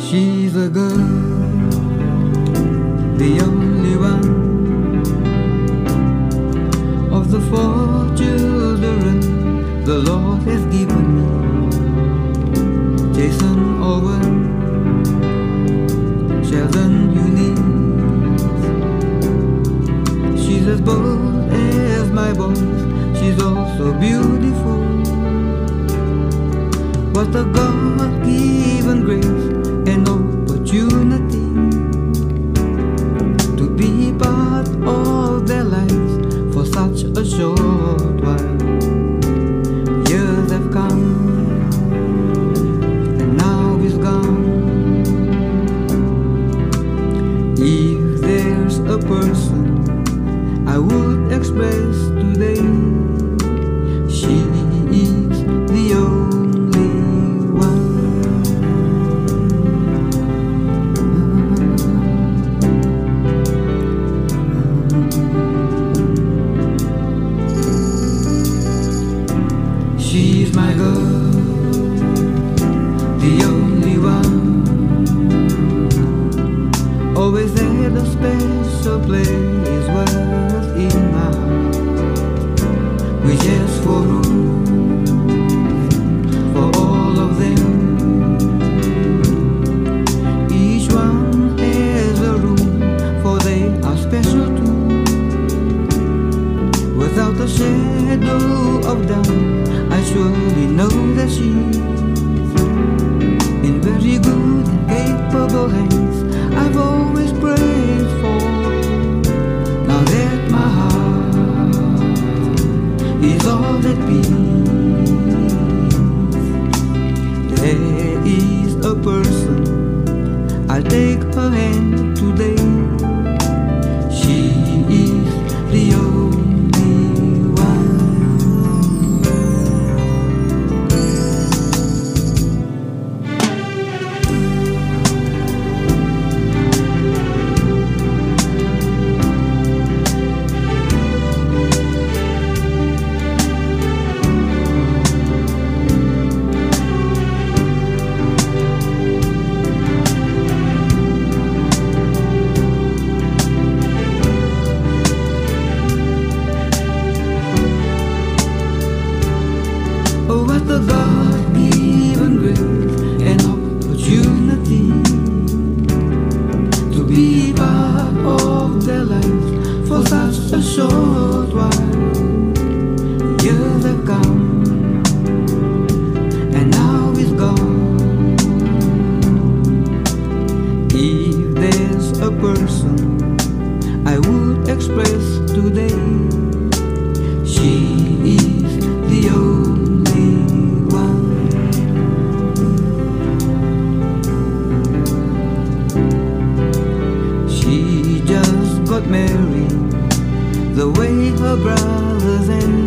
She's a girl, the only one of the four children the Lord has given me. Jason Owen, Sheldon she's also beautiful. What a God given grace and opportunity to be part of their lives for such a short while. Years have come and now gone. If there's a person I would express my girl, the only one. Always my heart. We just for a person. I'll take her hand today. Person I would express today, she Mary, the way her brothers and